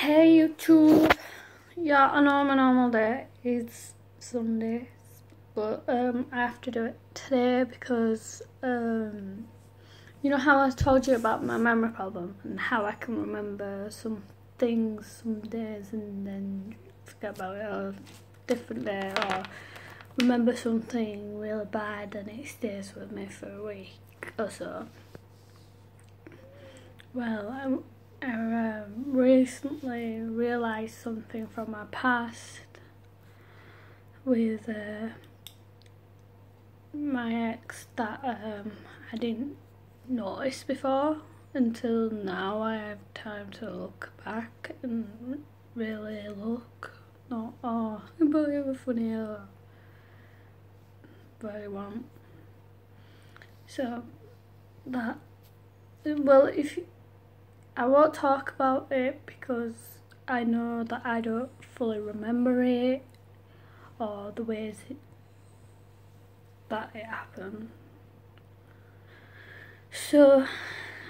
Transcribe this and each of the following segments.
Hey YouTube. Yeah, I know my normal day It's Sunday, but um, I have to do it today because um, you know how I told you about my memory problem and how I can remember some things some days and then forget about it or different day or remember something really bad and it stays with me for a week or so. Well, I, I um, recently realised something from my past with uh, my ex that um, I didn't notice before until now I have time to look back and really look. Not, oh, but it was funny but I won't. So, that, well, if I won't talk about it because I know that I don't fully remember it or the ways it, that it happened. So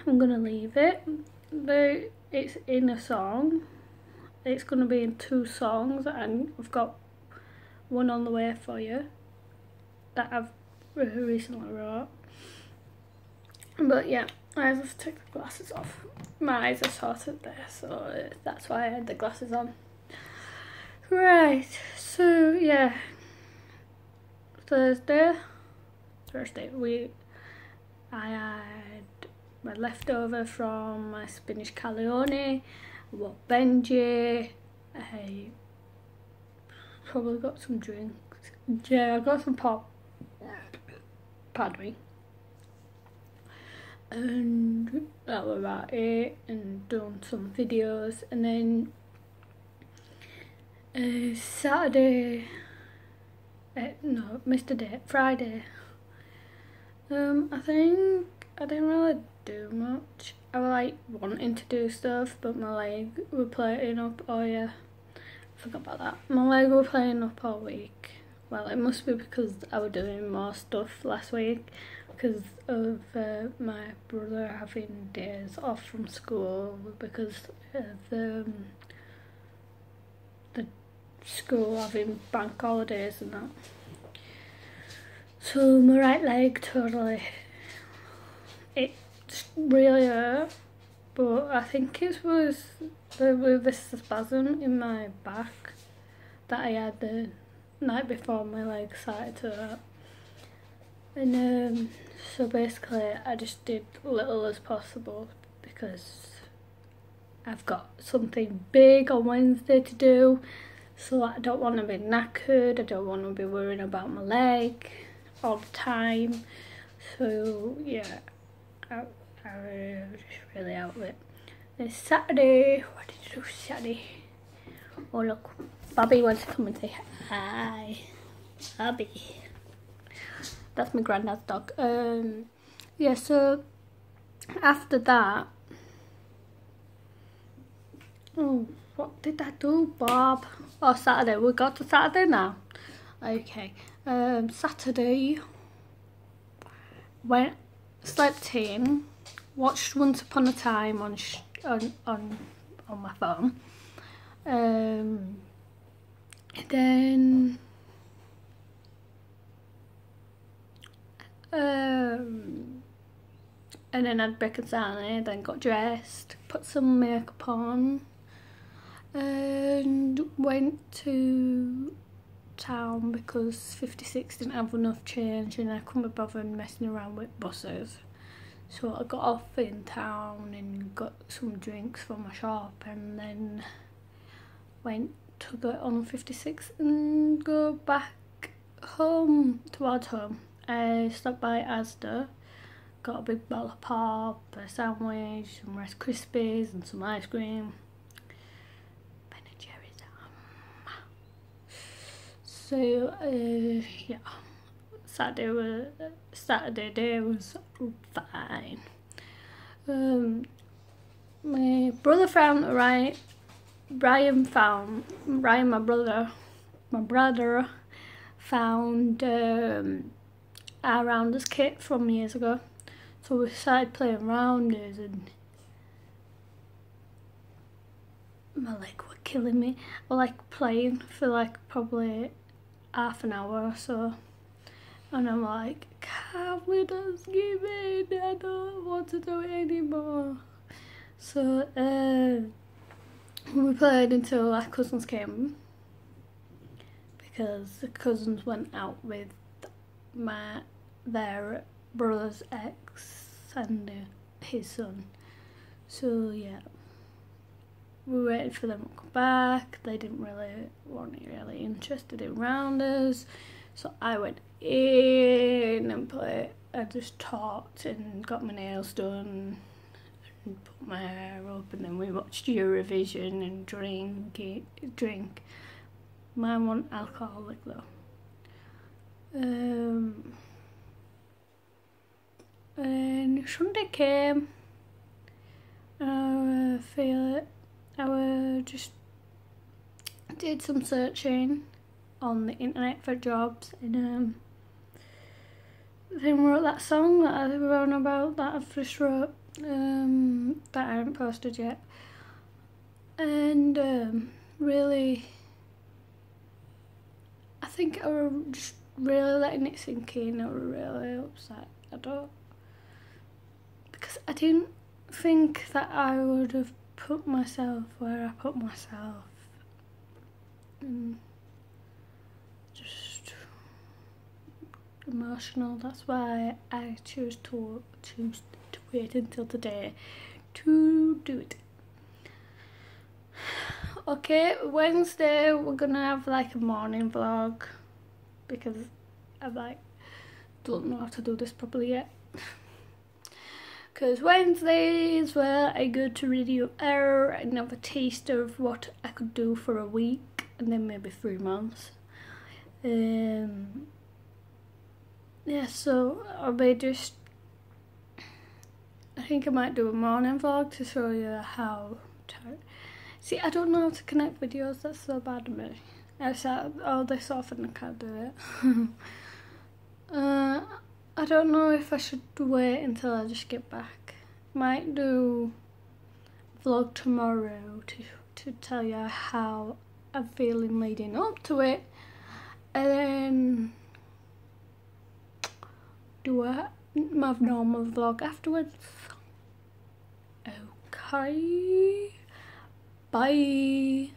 I'm gonna leave it. But it's in a song. It's gonna be in two songs and I've got one on the way for you that I've recently wrote. But yeah, I have to take the glasses off. My eyes are sorted there, so uh, that's why I had the glasses on. Right, so yeah, Thursday, Thursday, we, I had my leftover from my spinach cannelloni, what Benji, I probably got some drinks, yeah, I got some pop, pardon me and that was about it and done some videos. And then uh, Saturday uh, no a day Friday. Um I think I didn't really do much. I was like wanting to do stuff but my leg were playing up. Oh yeah. I forgot about that. My leg were playing up all week. Well it must be because I was doing more stuff last week because of uh, my brother having days off from school because of the, um, the school having bank holidays and that. So my right leg totally, it really hurt, but I think it was the, the spasm in my back that I had the night before my leg started to hurt. And um, so basically I just did little as possible because I've got something big on Wednesday to do. So I don't want to be knackered, I don't want to be worrying about my leg all the time. So yeah, I, I was just really out of it. Then Saturday, what did you do Saturday? Oh look, Bobby wants to come and say hi. Bobby that's my granddad's dog. Um, yeah, so after that, oh, what did I do, Bob? Oh, Saturday. We got to Saturday now. Okay. Um, Saturday, went slept in, watched Once Upon a Time on on on on my phone. Um, then Um, and then I'd breakfast and then got dressed, put some makeup on, and went to town because 56 didn't have enough change and I couldn't be bothered messing around with buses. So I got off in town and got some drinks from my shop and then went to get on 56 and go back home, towards home. I stopped by Asda, got a big bottle of pop, a sandwich, some Rice Krispies and some ice cream. Ben and Jerry's. Um, so, uh, yeah, Saturday, was, Saturday day was fine. Um, my brother found, right, Brian found, Brian, my brother, my brother found um, our rounders kit from years ago. So we started playing rounders and my leg were killing me. I like playing for like probably half an hour or so. And I'm like, can't we just give it? I don't want to do it anymore. So uh, we played until our cousins came because the cousins went out with my their brother's ex and uh, his son. So yeah, we waited for them to come back. They didn't really weren't really interested in rounders, so I went in and played. I just talked and got my nails done and put my hair up, and then we watched Eurovision and drink drink. Mine wasn't alcoholic though. Um, Sunday came. I feel it. I just did some searching on the internet for jobs and um, then wrote that song that I on about that I've just wrote um, that I haven't posted yet and um, really I think I was just really letting it sink in I was really upset I don't I didn't think that I would have put myself where I put myself. And just emotional. That's why I choose to choose to wait until today to do it. Okay Wednesday we're gonna have like a morning vlog because I like don't know how to do this properly yet because Wednesdays were a good to radio air and have a taste of what I could do for a week and then maybe three months. Um, yeah, so I'll be just. I think I might do a morning vlog to show you how to. See, I don't know how to connect videos, that's so bad of me. I said all this often I can't do it. uh, I don't know if I should wait until I just get back. Might do vlog tomorrow to to tell you how I'm feeling leading up to it, and then do a my normal vlog afterwards. Okay, bye.